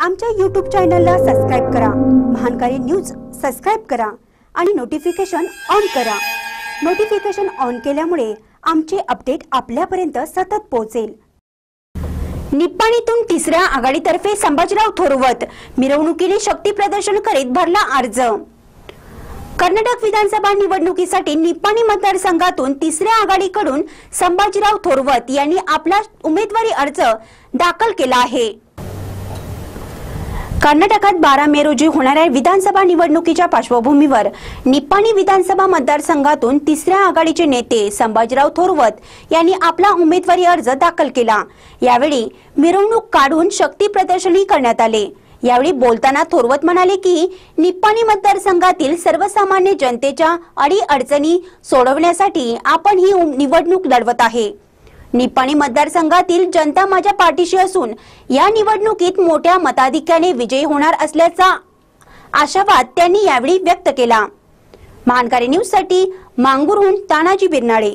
आमच्या यूट्यूब चॅनलला सबस्क्राईब करा. महानकारी न्यूज सबस्क्राईब करा आणि नोटिफिकेशन ऑन करा. नोटिफिकेशन ऑन केल्यामुळे आमचे अपडेट आपल्यापर्यंत सतत पोहोचेल. निप्पाणीतून तिसऱ्या आघाडीतर्फे संभाजीराव थोरवत मिरवणुकीने शक्ती प्रदर्शन करीत भरला अर्ज. कर्नाटक विधानसभा निवडणुकीसाठी निप्पाणी मतदारसंघातून तिसऱ्या आघाडीकडून संभाजीराव थोरवत यांनी आपला उमेदवारी अर्ज दाखल केला आहे. कर्नाटकात बारा मे रोजी होणाऱ्या विधानसभा निवडणुकीच्या पार्श्वभूमीवर निप्पाणी विधानसभा मतदारसंघातून तिसऱ्या आघाडीचे नेते संभाजीराव थोरवत यांनी आपला उमेदवारी अर्ज दाखल केला. यावेळी मिरवणूक काढून शक्ती प्रदर्शनही करण्यात आले. यावेळी बोलताना थोरवत म्हणाले की निप्पाणी मतदारसंघातील सर्वसामान्य जनतेच्या अडी अडचणी सोडवण्यासाठी आपण ही उम- निवडणूक लढवत आहे. निपाणी मतदारसंघातील जनता माझ्या पाठीशी असून या निवडणुकीत मोठ्या मताधिक्याने विजयी होणार असल्याचा आशावाद त्यांनी यावेळी व्यक्त केला. महानकारी न्यूजसाठी मांगूरहून तानाजी बिरनाळे.